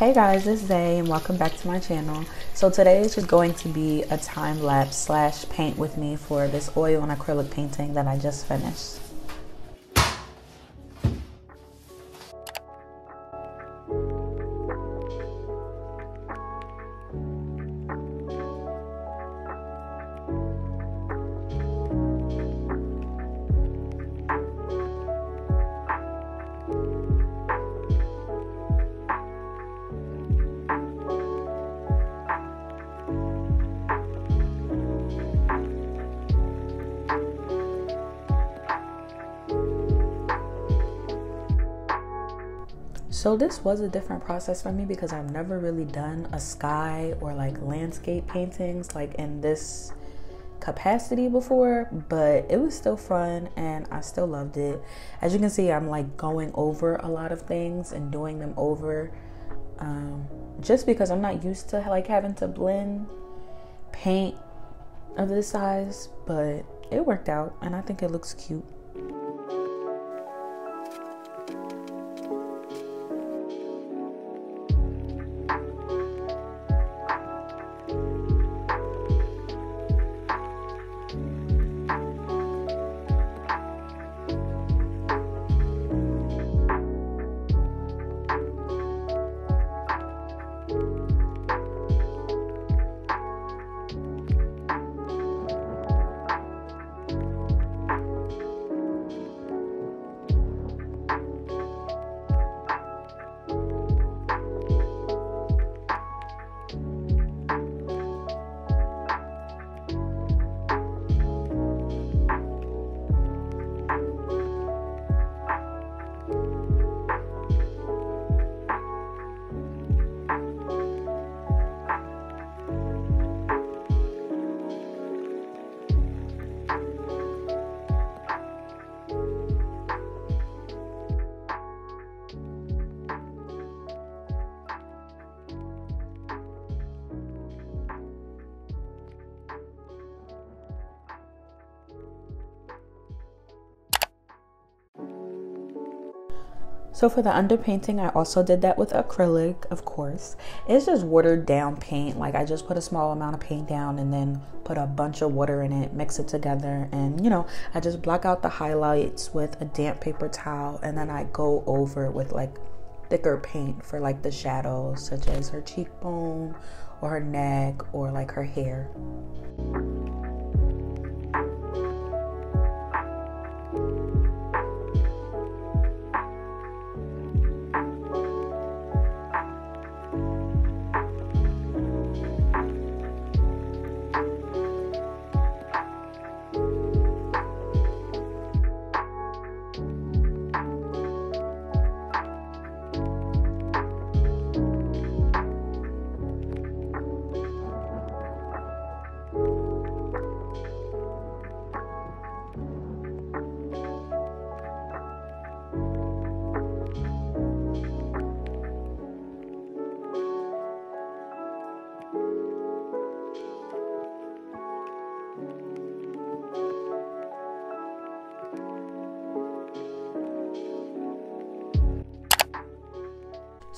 Hey guys, it's Zay and welcome back to my channel. So today is just going to be a time lapse slash paint with me for this oil and acrylic painting that I just finished. So this was a different process for me because I've never really done a sky or like landscape paintings like in this capacity before, but it was still fun and I still loved it. As you can see, I'm like going over a lot of things and doing them over um, just because I'm not used to like having to blend paint of this size, but it worked out and I think it looks cute. So for the underpainting, I also did that with acrylic, of course. It's just watered down paint. Like I just put a small amount of paint down and then put a bunch of water in it, mix it together. And you know, I just block out the highlights with a damp paper towel and then I go over with like thicker paint for like the shadows, such as her cheekbone or her neck or like her hair.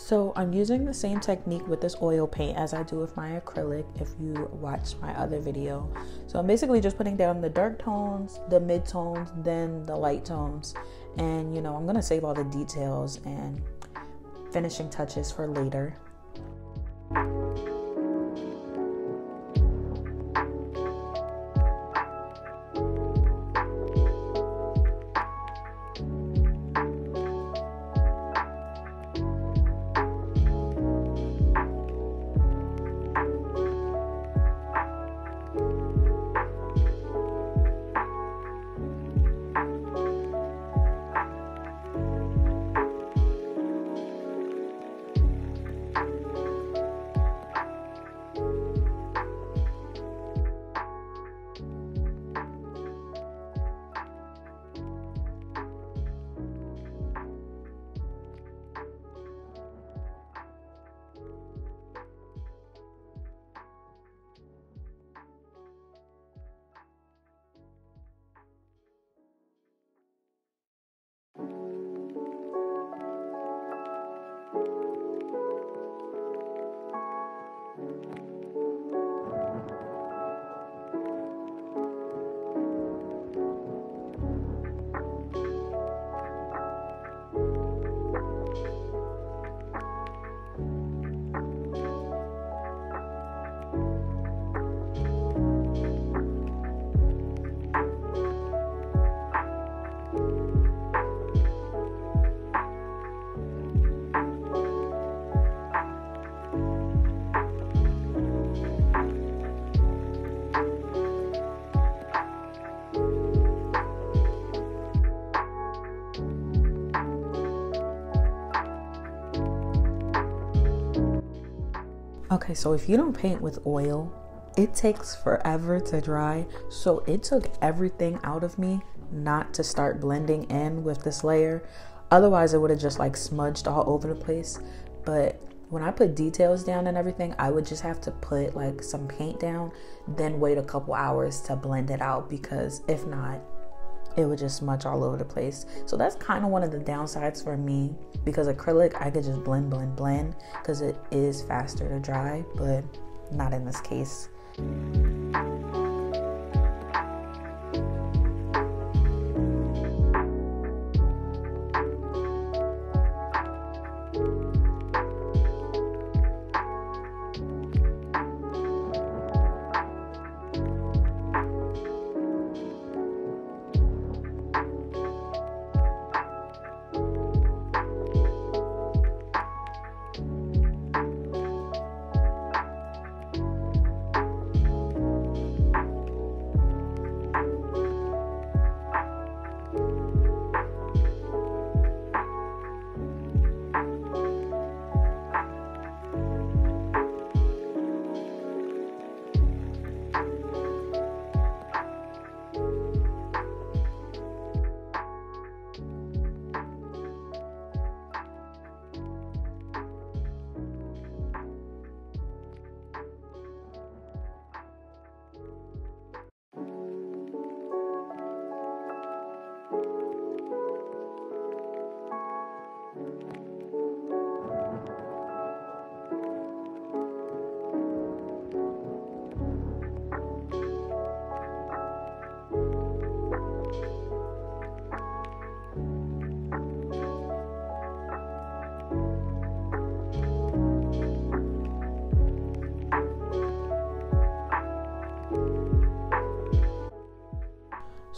So I'm using the same technique with this oil paint as I do with my acrylic if you watch my other video. So I'm basically just putting down the dark tones, the mid tones, then the light tones. And you know, I'm gonna save all the details and finishing touches for later. Okay, so if you don't paint with oil, it takes forever to dry. So it took everything out of me not to start blending in with this layer. Otherwise, it would have just like smudged all over the place. But when I put details down and everything, I would just have to put like some paint down, then wait a couple hours to blend it out because if not, it would just smudge all over the place. So that's kind of one of the downsides for me because acrylic, I could just blend, blend, blend because it is faster to dry, but not in this case.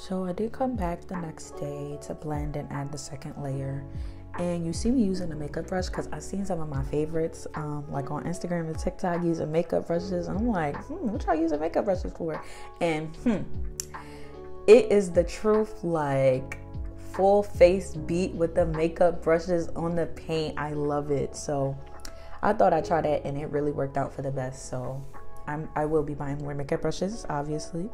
So I did come back the next day to blend and add the second layer. And you see me using a makeup brush because I've seen some of my favorites, um, like on Instagram and TikTok, using makeup brushes. And I'm like, hmm, what y'all using makeup brushes for? And hmm, it is the truth. Like full face beat with the makeup brushes on the paint. I love it. So I thought I'd try that, and it really worked out for the best. So I'm I will be buying more makeup brushes, obviously.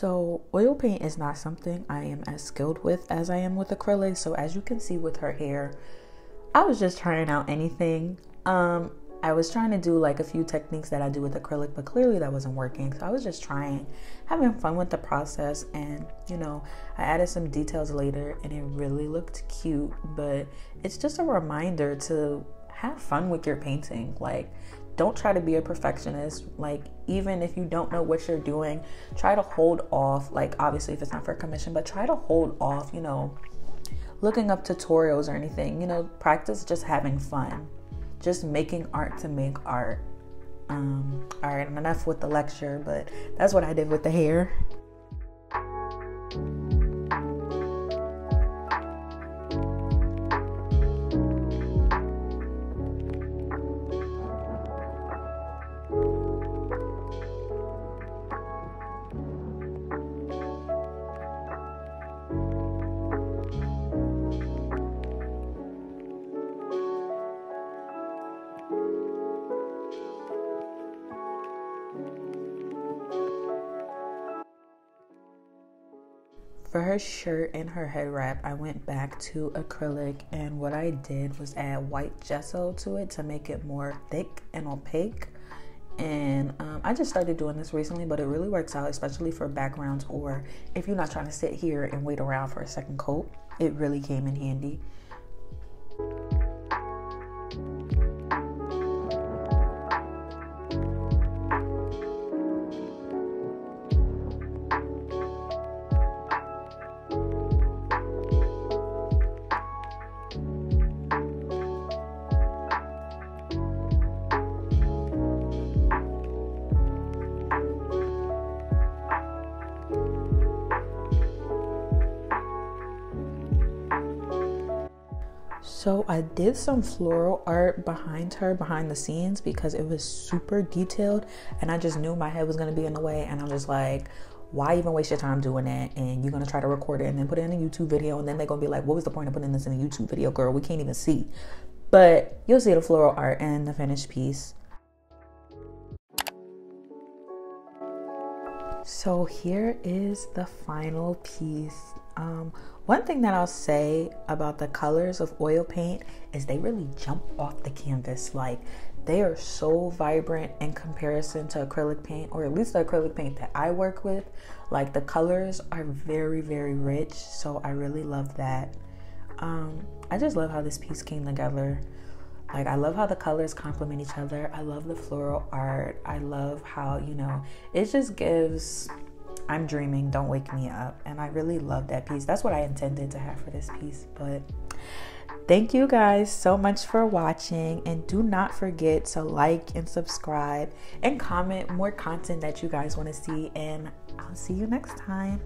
So oil paint is not something I am as skilled with as I am with acrylic. So as you can see with her hair, I was just trying out anything. Um, I was trying to do like a few techniques that I do with acrylic, but clearly that wasn't working. So I was just trying, having fun with the process. And, you know, I added some details later and it really looked cute. But it's just a reminder to have fun with your painting. Like, don't try to be a perfectionist. Like, even if you don't know what you're doing, try to hold off. Like, obviously, if it's not for a commission, but try to hold off, you know, looking up tutorials or anything. You know, practice just having fun, just making art to make art. Um, all right, enough with the lecture, but that's what I did with the hair. Her shirt and her head wrap, I went back to acrylic and what I did was add white gesso to it to make it more thick and opaque. And um, I just started doing this recently, but it really works out, especially for backgrounds or if you're not trying to sit here and wait around for a second coat. It really came in handy. So I did some floral art behind her, behind the scenes, because it was super detailed, and I just knew my head was gonna be in the way, and I'm just like, why even waste your time doing that? And you're gonna try to record it and then put it in a YouTube video, and then they're gonna be like, what was the point of putting this in a YouTube video, girl? We can't even see. But you'll see the floral art and the finished piece. So here is the final piece. Um, one thing that I'll say about the colors of oil paint is they really jump off the canvas. Like they are so vibrant in comparison to acrylic paint, or at least the acrylic paint that I work with. Like the colors are very, very rich. So I really love that. Um, I just love how this piece came together. Like, I love how the colors complement each other. I love the floral art. I love how, you know, it just gives I'm dreaming, don't wake me up. And I really love that piece. That's what I intended to have for this piece. But thank you guys so much for watching. And do not forget to like and subscribe and comment more content that you guys want to see. And I'll see you next time.